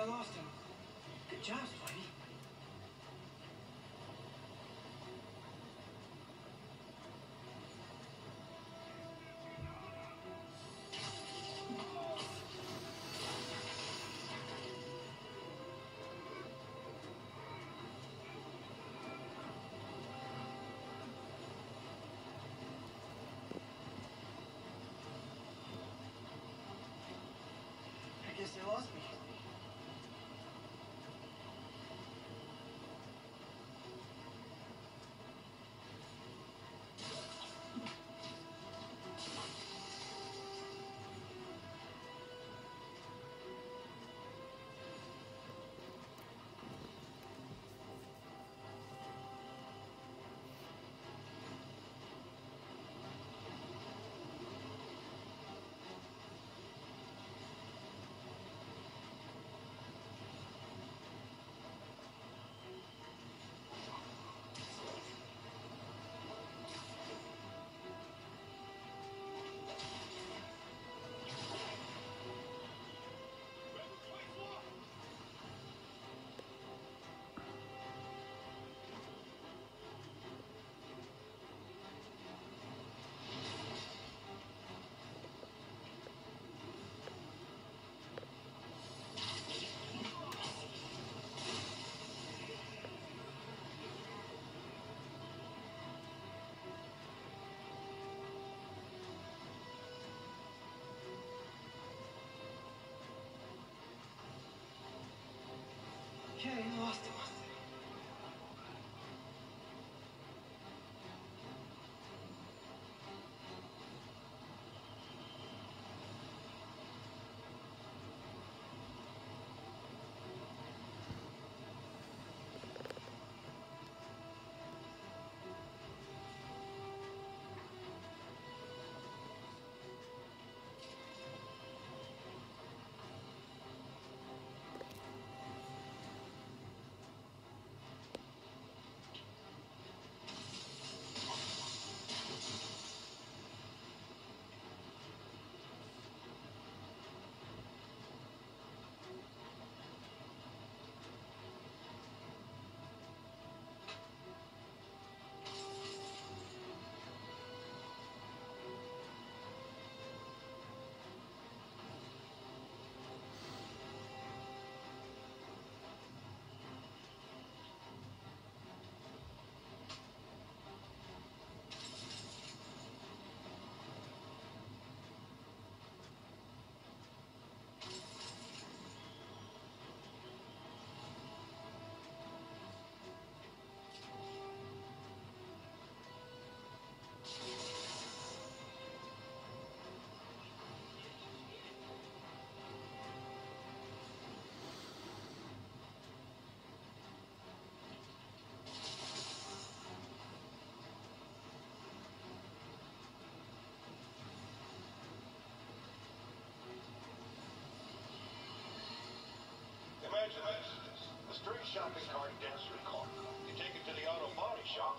I lost him. Good job, Spidey. I guess they lost me. I lost him. Shopping cart your car. You take it to the auto body shop,